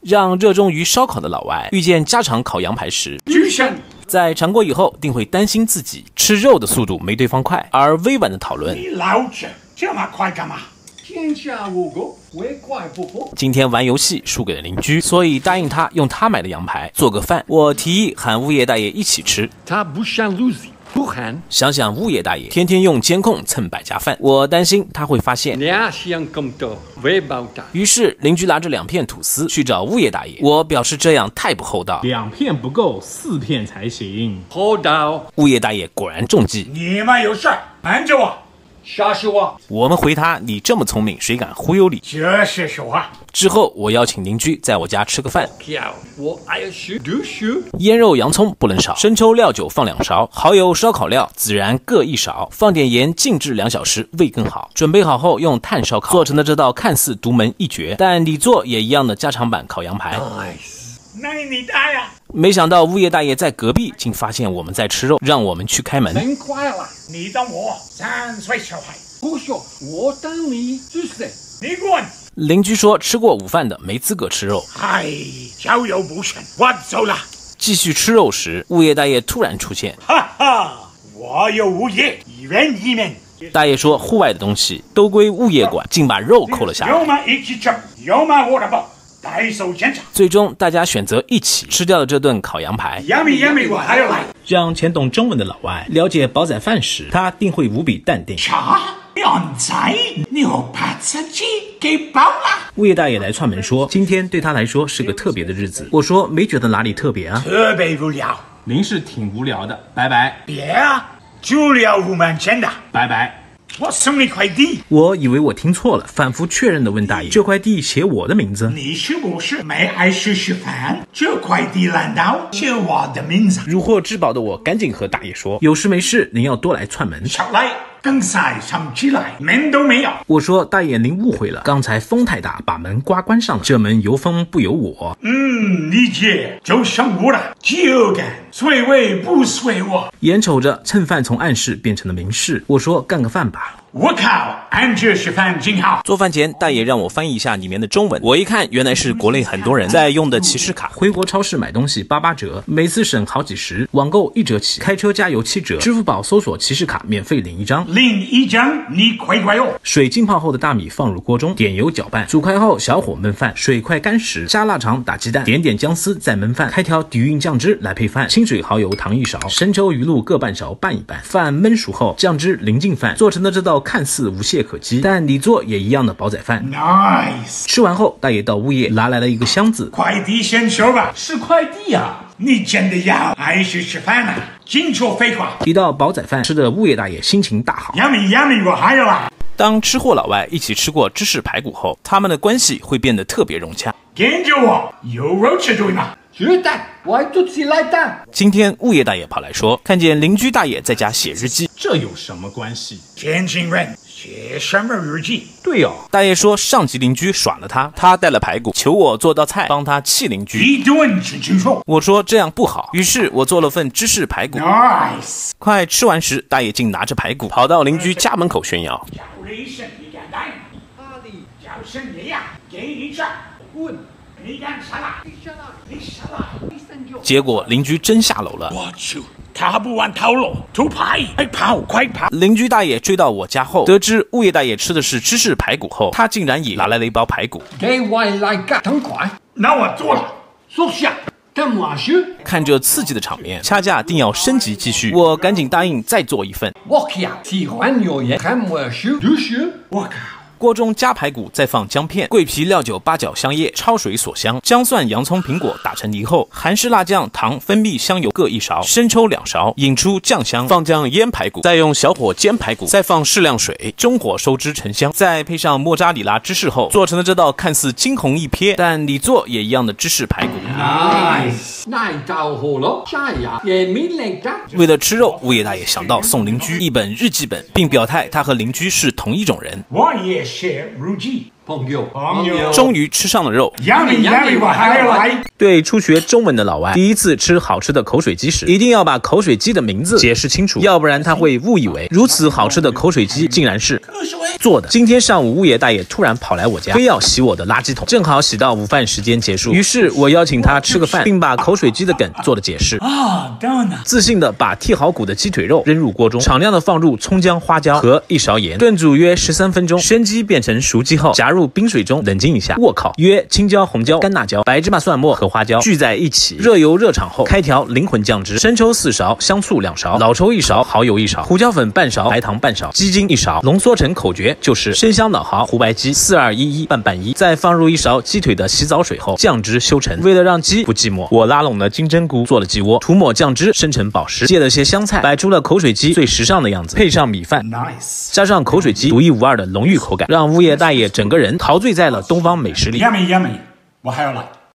让热衷于烧烤的老外遇见家常烤羊排时，在尝过以后，定会担心自己吃肉的速度没对方快，而委婉的讨论：“你老子这么快干嘛？”天下无国，唯快不破。今天玩游戏输给了邻居，所以答应他用他买的羊排做个饭。我提议喊物业大爷一起吃，他不想 lose，不寒。想想物业大爷天天用监控蹭百家饭，我担心他会发现。于是邻居拿着两片吐司去找物业大爷，我表示这样太不厚道，两片不够，四片才行。厚道。物业大爷果然中计，你们有事瞒着我。瞎说话！我们回他：“你这么聪明，谁敢忽悠你？”这是实话。之后，我邀请邻居在我家吃个饭。腌肉、洋葱不能少，生抽、料酒放两勺，蚝油、烧烤料孜然各一勺，放点盐，静置两小时，味更好。准备好后，用炭烧烤做成的这道看似独门一绝，但你做也一样的家常版烤羊排。那你大呀！没想到物业大爷在隔壁竟发现我们在吃肉，让我们去开门。门坏了，你等我，三岁小孩。不说，我等你几岁？你滚！邻居说吃过午饭的没资格吃肉。哎，交友不慎，我走了。继续吃肉时，物业大爷突然出现。哈哈，我有物业，一人一面。大爷说户外的东西都归物业管，竟把肉扣了下来。有吗？一起吃，有吗？我的包。带手检查，最终大家选择一起吃掉了这顿烤羊排。杨米杨米，我还要来。让钱懂中文的老外了解煲仔饭时，他定会无比淡定。啥？靓仔你又把自己给包了？物业大爷来串门说，今天对他来说是个特别的日子。我说没觉得哪里特别啊，特别无聊。您是挺无聊的，拜拜。别啊，就聊五毛钱的，拜拜。我送你快递，我以为我听错了，反复确认的问大爷：“这块地写我的名字？你是不是没爱吃吃饭？这块地难道写我的名字？”如获至宝的我赶紧和大爷说：“有事没事，您要多来串门。”少来。刚才上起来门都没有。我说大爷您误会了，刚才风太大，把门刮关上了。这门由风不由我。嗯，理解。就像我了，饥饿感，随位不随我。眼瞅着蹭饭从暗示变成了明示，我说干个饭吧。我靠，俺这是饭真好。做饭前，大爷让我翻译一下里面的中文。我一看，原来是国内很多人在用的骑士卡。回国超市买东西八八折，每次省好几十；网购一折起，开车加油七折。支付宝搜索骑士卡，免费领一张。领一张，你快快哦。水浸泡后的大米放入锅中，点油搅拌，煮开后小火焖饭。水快干时，加腊肠，打鸡蛋，点点姜丝，再焖饭。开调底蕴酱汁来配饭。清水、蚝油、糖一勺，生抽、鱼露各半勺，拌一拌。饭焖熟后，酱汁淋进饭，做成的这道。看似无懈可击，但你做也一样的煲仔饭。Nice。吃完后，大爷到物业拿来了一个箱子。快递先收吧。是快递啊？你真的要还是吃饭呢？净说废话。一道煲仔饭吃的物业大爷心情大好。杨明，杨明，我还要来。当吃货老外一起吃过芝士排骨后，他们的关系会变得特别融洽。跟着我，有肉吃对吗？鸡蛋，我做起来蛋。今天物业大爷跑来说，看见邻居大爷在家写日记，这有什么关系？天津人写什么日记？对哦，大爷说上级邻居耍了他，他带了排骨，求我做道菜帮他气邻居。一顿吃清楚。我说这样不好，于是我做了份芝士排骨。Nice。快吃完时，大爷竟拿着排骨跑到邻居家门口炫耀。叫一声你敢来？哪里？叫声你呀，给你吃。滚。你干啥啦？你啥啦？你啥啦？结果邻居真下楼了。我去，他不玩套路，偷牌，快跑，快跑！邻居大爷追到我家后，得知物业大爷吃的是芝士排骨后，他竟然也拿来了一包排骨。给我来个痛快！那我做了，坐下。干嘛去？看这刺激的场面，掐架定要升级继续，我赶紧答应再做一份。我靠，喜欢牛眼，干嘛去？就是，我靠。锅中加排骨，再放姜片、桂皮、料酒、八角、香叶，焯水锁香。姜蒜、洋葱、苹果打成泥后，韩式辣酱、糖、蜂蜜、香油各一勺，生抽两勺，引出酱香。放酱腌排骨，再用小火煎排骨，再放适量水，中火收汁成香。再配上莫扎里拉芝士后，做成了这道看似惊鸿一瞥，但你做也一样的芝士排骨。Nice，那着火了，下呀也没来着。为了吃肉，物业大爷想到送邻居一本日记本，并表态他和邻居是同一种人。我也。写日记，朋友，朋友，终于吃上了肉。对初学中文的老外，第一次吃好吃的口水鸡时，一定要把口水鸡的名字解释清楚，要不然他会误以为如此好吃的口水鸡竟然是做的。今天上午，物业大爷突然跑来我家，非要洗我的垃圾桶，正好洗到午饭时间结束。于是我邀请他吃个饭，并把口水鸡的梗做了解释。自信的把剔好骨的鸡腿肉扔入锅中，敞亮的放入葱姜花椒和一勺盐，炖煮约十三分钟。生鸡变成熟鸡后，加入冰水中冷静一下，卧靠约青椒、红椒、干辣椒、白芝麻、蒜末和花椒。聚在一起，热油热炒后，开调灵魂酱汁：生抽四勺，香醋两勺，老抽一勺，蚝油一勺，胡椒粉半勺，白糖半勺，鸡精一勺，浓缩成口诀就是生香老蚝、胡白鸡，四二一一半半一。再放入一勺鸡腿的洗澡水后，酱汁修成。为了让鸡不寂寞，我拉拢了金针菇做了鸡窝，涂抹酱汁生成宝石，借了些香菜，摆出了口水鸡最时尚的样子，配上米饭。nice, 加上口水鸡独一无二的浓郁口感，让物业大爷整个人陶醉在了东方美食里。yummy, yummy. 我还要来。